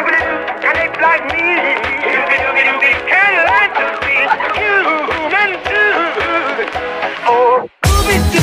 Can they like me? Can learn to be human too. Oh, Scooby-Doo.